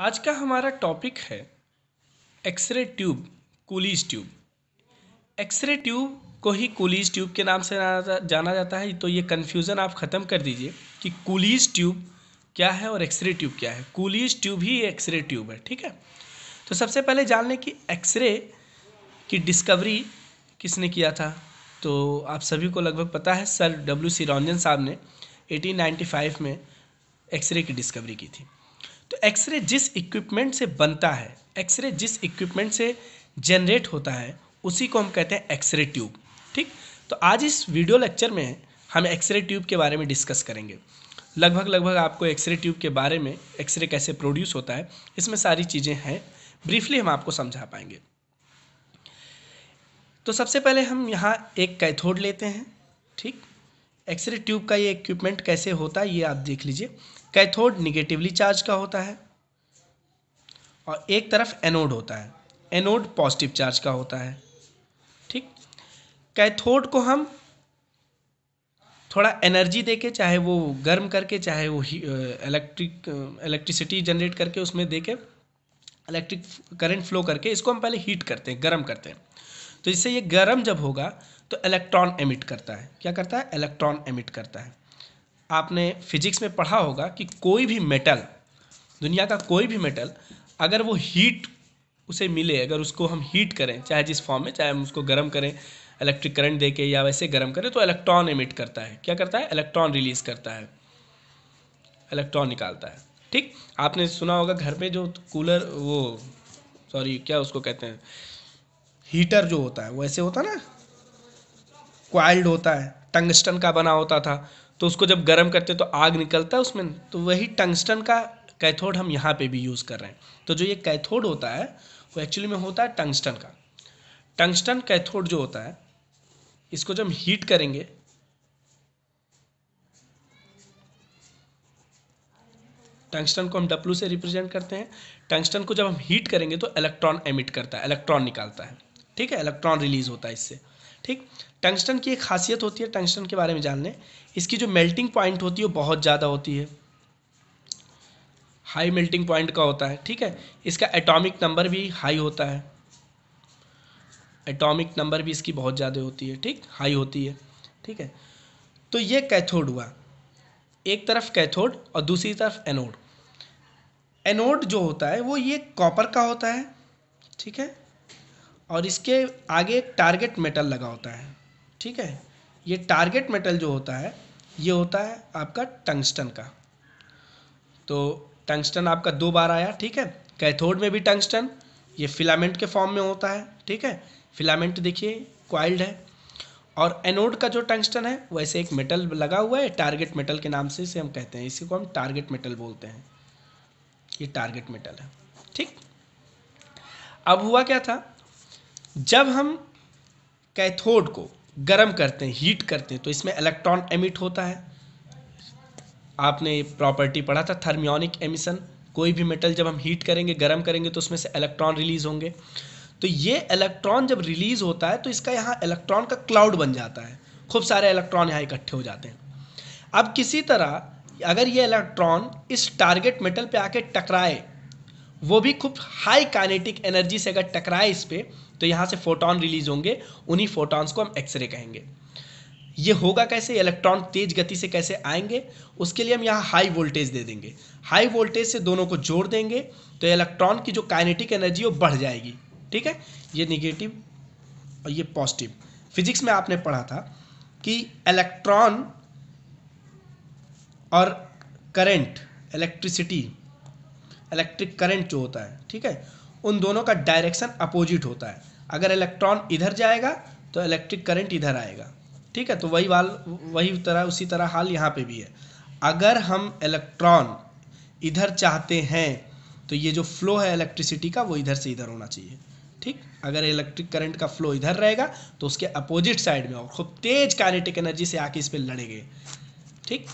आज का हमारा टॉपिक है x-ray tube Coolidge tube x-ray tube को ही कूलीज ट्यूब के नाम से जाना जाता है। तो ये कन्फ्यूज़न आप ख़त्म कर दीजिए कि कूलीज ट्यूब क्या है और एक्सरे ट्यूब क्या है। कूलीज ट्यूब ही एक्सरे ट्यूब है, ठीक है? तो सबसे पहले जान लें कि एक्सरे की डिस्कवरी किसने किया था। तो आप सभी को लगभग पता है, सर डब्ल्यू सी रंजन साहब ने 1895 में एक्सरे की डिस्कवरी की थी। तो एक्सरे जिस इक्विपमेंट से बनता है एक्सरे जिस इक्विपमेंट से जनरेट होता है, उसी को हम कहते हैं एक्सरे ट्यूब ठीक? तो आज इस वीडियो लेक्चर में हम एक्सरे ट्यूब के बारे में डिस्कस करेंगे। लगभग लगभग आपको एक्सरे ट्यूब के बारे में एक्सरे कैसे प्रोड्यूस होता है, इसमें सारी चीज़ें हैं। ब्रीफली हम आपको समझा पाएँगे। तो सबसे पहले हम यहाँ एक कैथोड लेते हैं, ठीक? एक्सरे ट्यूब का ये इक्विपमेंट कैसे होता है, ये आप देख लीजिए। कैथोड निगेटिवली चार्ज का होता है और एक तरफ़ एनोड होता है एनोड पॉजिटिव चार्ज का होता है, ठीक? कैथोड को हम थोड़ा एनर्जी देके, चाहे वो गर्म करके, चाहे वो इलेक्ट्रिक इलेक्ट्रिसिटी जनरेट करके उसमें देके इलेक्ट्रिक करंट फ्लो करके इसको हम पहले हीट करते हैं, गर्म करते हैं। तो इससे ये गर्म जब होगा तो इलेक्ट्रॉन एमिट करता है। क्या करता है? इलेक्ट्रॉन एमिट करता है। आपने फिजिक्स में पढ़ा होगा कि कोई भी मेटल दुनिया का कोई भी मेटल अगर वो हीट उसे मिले, अगर उसको हम हीट करें, चाहे जिस फॉर्म में, चाहे हम उसको गर्म करें इलेक्ट्रिक करंट दे के या वैसे गर्म करें तो इलेक्ट्रॉन एमिट करता है। क्या करता है? इलेक्ट्रॉन रिलीज़ करता है। इलेक्ट्रॉन निकालता है। ठीक? आपने सुना होगा घर में जो कूलर वो सॉरी क्या उसको कहते हैं? हीटर जो होता है, वो ऐसे होता ना? क्वाइल्ड होता है। टंगस्टन का बना होता था। तो उसको जब गर्म करते तो आग निकलता है उसमें तो वही टंगस्टन का कैथोड हम यहाँ पे भी यूज़ कर रहे हैं। तो जो ये कैथोड होता है, वो एक्चुअली में होता है टंगस्टन का। टंगस्टन कैथोड जो होता है, इसको जब हीट करेंगे, टंगस्टन को हम डब्लू से रिप्रेजेंट करते हैं। टंगस्टन को जब हम हीट करेंगे तो इलेक्ट्रॉन एमिट करता है इलेक्ट्रॉन निकालता है। ठीक है? इलेक्ट्रॉन रिलीज़ होता है इससे। ठीक? टंगस्टन की एक खासियत होती है टंगस्टन के बारे में जान लें इसकी जो मेल्टिंग पॉइंट होती है, वो बहुत ज़्यादा होती है। हाई मेल्टिंग पॉइंट का होता है, ठीक है? इसका एटॉमिक नंबर भी हाई होता है। एटॉमिक नंबर भी इसकी बहुत ज़्यादा होती है, ठीक? हाई होती है, ठीक है? तो ये कैथोड हुआ। एक तरफ़ कैथोड और दूसरी तरफ़ एनोड एनोड जो होता है, वो ये कॉपर का होता है, ठीक है? और इसके आगे एक टारगेट मेटल लगा होता है। ठीक है? ये टारगेट मेटल जो होता है, ये होता है आपका टंगस्टन का। तो टंगस्टन आपका दो बार आया, ठीक है? कैथोड में भी टंगस्टन ये फिलामेंट के फॉर्म में होता है, ठीक है? फिलामेंट देखिए क्वाइल्ड है। और एनोड का जो टंगस्टन है, वैसे एक मेटल लगा हुआ है टारगेट मेटल के नाम से इसे हम कहते हैं। इसी को हम टारगेट मेटल बोलते हैं। ये टारगेट मेटल है। ठीक? अब हुआ क्या था? जब हम कैथोड को गर्म करते हैं हीट करते हैं तो इसमें इलेक्ट्रॉन एमिट होता है। आपने प्रॉपर्टी पढ़ा था थर्मियोनिक एमिशन कोई भी मेटल जब हम हीट करेंगे, गर्म करेंगे तो उसमें से इलेक्ट्रॉन रिलीज़ होंगे। तो ये इलेक्ट्रॉन जब रिलीज़ होता है तो इसका यहाँ इलेक्ट्रॉन का क्लाउड बन जाता है। खूब सारे इलेक्ट्रॉन यहाँ इकट्ठे हो जाते हैं। अब किसी तरह, अगर ये इलेक्ट्रॉन इस टारगेट मेटल पे आके टकराए वो भी खूब हाई काइनेटिक एनर्जी से अगर टकराए इस पर तो यहाँ से फोटोन रिलीज़ होंगे, उन्हीं फोटॉन्स को हम एक्सरे कहेंगे। ये होगा कैसे? इलेक्ट्रॉन तेज गति से कैसे आएँगे? उसके लिए हम यहाँ हाई वोल्टेज दे देंगे। हाई वोल्टेज से दोनों को जोड़ देंगे तो इलेक्ट्रॉन की जो काइनेटिक एनर्जी वो बढ़ जाएगी। ठीक है? ये निगेटिव और ये पॉजिटिव फिजिक्स में आपने पढ़ा था कि इलेक्ट्रॉन और करंट इलेक्ट्रिसिटी इलेक्ट्रिक करंट जो होता है, ठीक है, उन दोनों का डायरेक्शन अपोजिट होता है। अगर इलेक्ट्रॉन इधर जाएगा तो इलेक्ट्रिक करंट इधर आएगा, ठीक है तो वही वाल, वही तरह, उसी तरह हाल यहाँ पे भी है। अगर हम इलेक्ट्रॉन इधर चाहते हैं तो ये जो फ्लो है इलेक्ट्रिसिटी का, वो इधर से इधर होना चाहिए, ठीक? अगर इलेक्ट्रिक करंट का फ्लो इधर रहेगा तो उसके अपोजिट साइड में और खूब तेज काइनेटिक एनर्जी से आके इस पर लड़ेंगे, ठीक?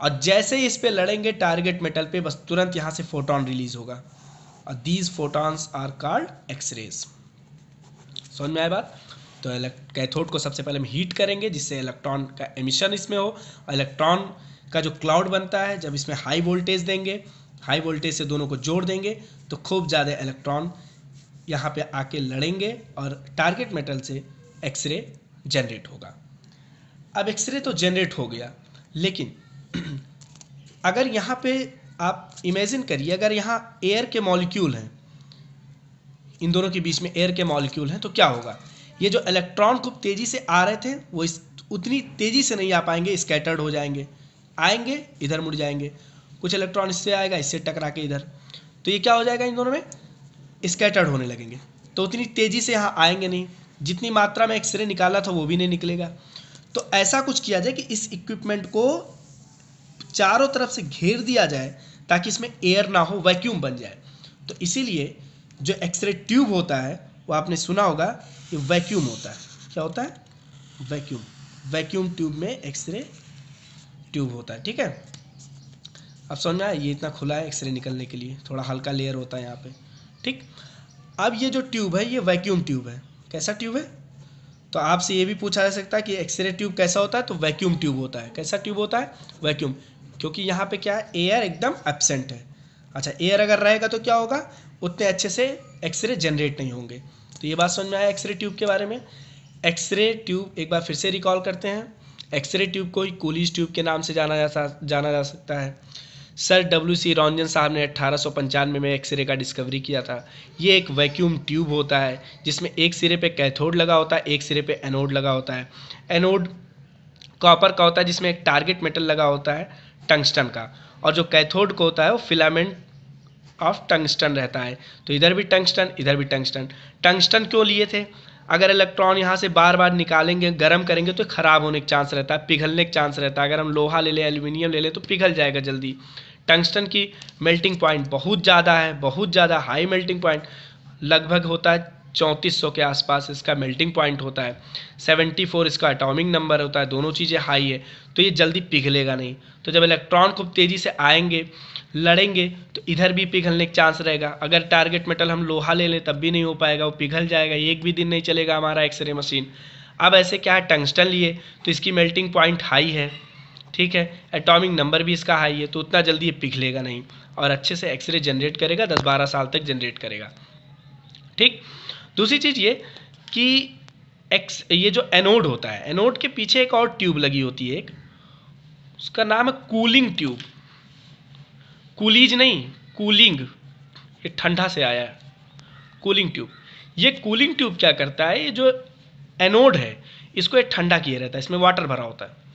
और जैसे ही इस पर लड़ेंगे टारगेट मेटल पे, बस तुरंत यहाँ से फोटोन रिलीज़ होगा। और these photons are called x-rays समझ में आए बात? तो कैथोड को सबसे पहले हम हीट करेंगे, जिससे इलेक्ट्रॉन का एमिशन इसमें हो। इलेक्ट्रॉन का जो क्लाउड बनता है, जब इसमें हाई वोल्टेज देंगे हाई वोल्टेज से दोनों को जोड़ देंगे तो खूब ज़्यादा इलेक्ट्रॉन यहाँ पे आके लड़ेंगे और टारगेट मेटल से एक्सरे जनरेट होगा। अब एक्सरे तो जनरेट हो गया, लेकिन अगर यहाँ पे आप इमेजिन करिए, अगर यहाँ एयर के मॉलिक्यूल हैं, इन दोनों के बीच में एयर के मॉलिक्यूल हैं तो क्या होगा? ये जो इलेक्ट्रॉन खूब तेज़ी से आ रहे थे, वो इस, उतनी तेज़ी से नहीं आ पाएँगे स्कैटर्ड हो जाएँगे। आएँगे, इधर मुड़ जाएँगे। कुछ इलेक्ट्रॉन इससे आएगा, इससे टकरा के इधर। तो ये क्या हो जाएगा इन दोनों में? स्कैटर्ड होने लगेंगे। तो उतनी तेज़ी से यहाँ आएँगे नहीं। जितनी मात्रा में एक्सरे निकाला था, वो भी नहीं निकलेगा। तो ऐसा कुछ किया जाए कि इस इक्विपमेंट को चारों तरफ़ से घेर दिया जाए ताकि इसमें एयर ना हो वैक्यूम बन जाए। तो इसीलिए जो एक्सरे ट्यूब होता है, वो आपने सुना होगा कि वैक्यूम होता है। क्या होता है? वैक्यूम वैक्यूम ट्यूब में एक्सरे ट्यूब होता है, ठीक है? अब समझ में ये इतना खुला है एक्सरे निकलने के लिए। थोड़ा हल्का लेयर होता है यहाँ पे, ठीक? अब ये जो ट्यूब है, ये वैक्यूम ट्यूब है। कैसा ट्यूब है? तो आपसे ये भी पूछा जा सकता है कि एक्सरे ट्यूब कैसा होता है? तो वैक्यूम ट्यूब होता है। कैसा ट्यूब होता है? वैक्यूम क्योंकि यहाँ पे क्या है? एयर एकदम एबसेंट है। अच्छा एयर अगर रहेगा तो क्या होगा? उतने अच्छे से एक्सरे जनरेट नहीं होंगे। तो ये बात समझ में आया एक्सरे ट्यूब के बारे में? एक्सरे ट्यूब एक बार फिर से रिकॉल करते हैं। एक्सरे ट्यूब को कूलीज ट्यूब के नाम से जाना जा जाना जा सकता है। सर डब्ल्यू सी रॉन्जन साहब ने अट्ठारह में एक्सरे का डिस्कवरी किया था। ये एक वैक्यूम ट्यूब होता है, जिसमें एक सिरे पे कैथोड लगा होता है, एक सिरे पे एनोड लगा होता है। एनोड कॉपर का होता है, जिसमें एक टारगेट मेटल लगा होता है। टंगस्टन का। और जो कैथोड को होता है, वो फिलामेंट ऑफ़ टंगस्टन रहता है। तो इधर भी टंगस्टन, इधर भी टंगस्टन। टंगस्टन क्यों लिए थे? अगर इलेक्ट्रॉन यहाँ से बार बार निकालेंगे, गर्म करेंगे तो ख़राब होने का चांस रहता है, पिघलने का चांस रहता है। अगर हम लोहा ले लें, एल्यूमिनियम ले लें तो पिघल जाएगा जल्दी। टंगस्टन की मेल्टिंग पॉइंट बहुत ज़्यादा है, बहुत ज़्यादा हाई मेल्टिंग पॉइंट। लगभग होता है चौंतीस सौ के आसपास इसका मेल्टिंग पॉइंट होता है। सेवेंटी फोर इसका अटोमिक नंबर होता है। दोनों चीज़ें हाई है। तो ये जल्दी पिघलेगा नहीं। तो जब इलेक्ट्रॉन खूब तेज़ी से आएँगे, लड़ेंगे तो इधर भी पिघलने का चांस रहेगा। अगर टारगेट मेटल हम लोहा ले लें, तब भी नहीं हो पाएगा। वो पिघल जाएगा। एक भी दिन नहीं चलेगा हमारा एक्सरे मशीन अब ऐसे क्या है? टंगस्टन लिए। तो इसकी मेल्टिंग पॉइंट हाई है। ठीक है? एटॉमिक नंबर भी इसका हाई है। तो उतना जल्दी ये पिघलेगा नहीं। और अच्छे से एक्सरे जनरेट करेगा। दस बारह साल तक जनरेट करेगा। ठीक? दूसरी चीज़ ये कि एक्स ये जो एनोड होता है एनोड के पीछे एक और ट्यूब लगी होती है एक। उसका नाम है कूलिंग ट्यूब कूलीज नहीं कूलिंग ये ठंडा से आया है। कूलिंग ट्यूब ये कूलिंग ट्यूब क्या करता है? ये जो एनोड है, इसको एक ठंडा किया रहता है, इसमें वाटर भरा होता है।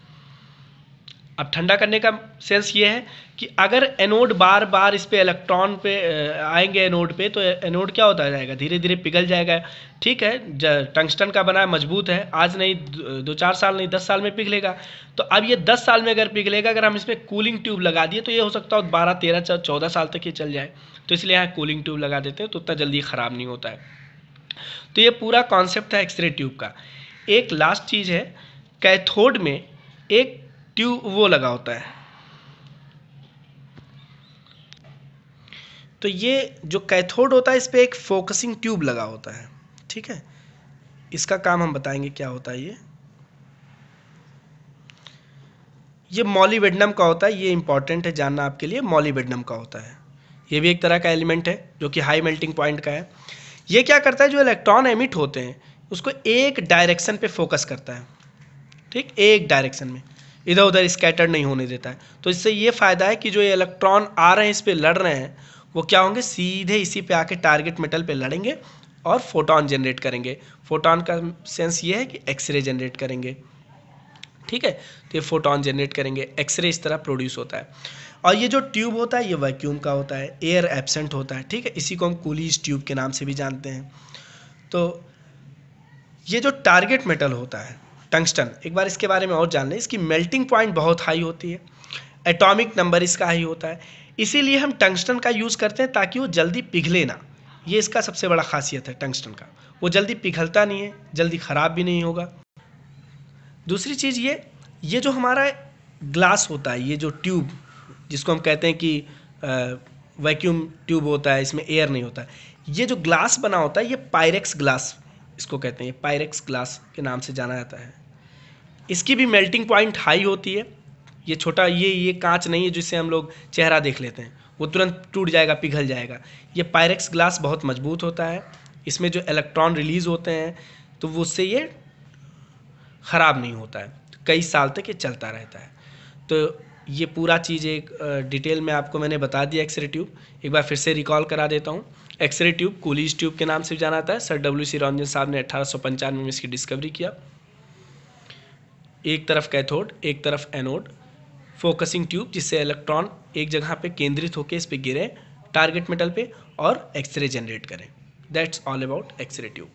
अब ठंडा करने का सेंस ये है कि अगर एनोड बार बार इस पर इलेक्ट्रॉन पे आएँगे एनोड पे तो एनोड क्या होता जाएगा? धीरे धीरे पिघल जाएगा। ठीक है टंगस्टन का बना मज़बूत है। आज नहीं, दो चार साल नहीं, दस साल में पिघलेगा। तो अब ये दस साल में अगर पिघलेगा, अगर हम इसमें कूलिंग ट्यूब लगा दिए तो ये हो सकता है बारह, तेरह चौदह साल तक ये चल जाए। तो इसलिए यहाँ कूलिंग ट्यूब लगा देते हैं तो उतना जल्दी ख़राब नहीं होता है। तो ये पूरा कॉन्सेप्ट है एक्सरे ट्यूब का। एक लास्ट चीज़ है, कैथोड में एक ट्यूब वो लगा होता है। तो ये जो कैथोड होता है, इस पर एक फोकसिंग ट्यूब लगा होता है, ठीक है? इसका काम हम बताएँगे क्या होता है ये। ये मॉलीवेडनम का होता है, ये इंपॉर्टेंट है, जानना आपके लिए मॉलीवेडनम का होता है। ये भी एक तरह का एलिमेंट है, जो कि हाई मेल्टिंग पॉइंट का है। ये क्या करता है, जो इलेक्ट्रॉन एमिट होते हैं, उसको एक डायरेक्शन पे फोकस करता है, ठीक? एक डायरेक्शन में। इधर उधर स्कैटर्ड नहीं होने देता है। तो इससे ये फ़ायदा है कि जो ये इलेक्ट्रॉन आ रहे हैं, इस पर लड़ रहे हैं, वो क्या होंगे? सीधे इसी पे आके टारगेट मेटल पे लड़ेंगे और फोटोन जनरेट करेंगे। फोटोन का सेंस ये है कि एक्सरे जनरेट करेंगे। ठीक है? तो ये फोटोन जनरेट करेंगे। एक्सरे इस तरह प्रोड्यूस होता है। और ये जो ट्यूब होता है, ये वैक्यूम का होता है। एयर एबसेंट होता है। ठीक है? इसी को हम कूलीज ट्यूब के नाम से भी जानते हैं। तो ये जो टारगेट मेटल होता है टंगस्टन। एक बार इसके बारे में और जान लें, इसकी मेल्टिंग पॉइंट बहुत हाई होती है। एटॉमिक नंबर इसका हाई होता है। इसीलिए हम टंगस्टन का यूज़ करते हैं ताकि वो जल्दी पिघले ना। ये इसका सबसे बड़ा खासियत है टंगस्टन का। वो जल्दी पिघलता नहीं है, जल्दी ख़राब भी नहीं होगा। दूसरी चीज़ ये ये जो हमारा ग्लास होता है, ये जो ट्यूब जिसको हम कहते हैं कि वैक्यूम ट्यूब होता है, इसमें एयर नहीं होता ये जो ग्लास बना होता है, ये पायरेक्स ग्लास इसको कहते हैं। पायरेक्स ग्लास के नाम से जाना जाता है। इसकी भी मेल्टिंग पॉइंट हाई होती है। ये छोटा, ये ये कांच नहीं है जिससे हम लोग चेहरा देख लेते हैं। वो तुरंत टूट जाएगा, पिघल जाएगा। ये पायरेक्स ग्लास बहुत मज़बूत होता है। इसमें जो इलेक्ट्रॉन रिलीज़ होते हैं तो वो उससे ये ख़राब नहीं होता है। कई साल तक ये चलता रहता है। तो ये पूरा चीज़ एक डिटेल में आपको मैंने बता दिया एक्सरे ट्यूब एक बार फिर से रिकॉल करा देता हूँ। एक्सरे ट्यूब कूलीज ट्यूब के नाम से जाना जाता है सर डब्ल्यू सी रंजन साहब ने अठारह सौ पंचानवे में इसकी डिस्कवरी किया। एक तरफ़ कैथोड, एक तरफ़ एनोड, फोकसिंग ट्यूब जिससे इलेक्ट्रॉन एक जगह पे केंद्रित होकर इस पर गिरे टारगेट मेटल पे और एक्सरे जनरेट करें। That's all about x-ray tube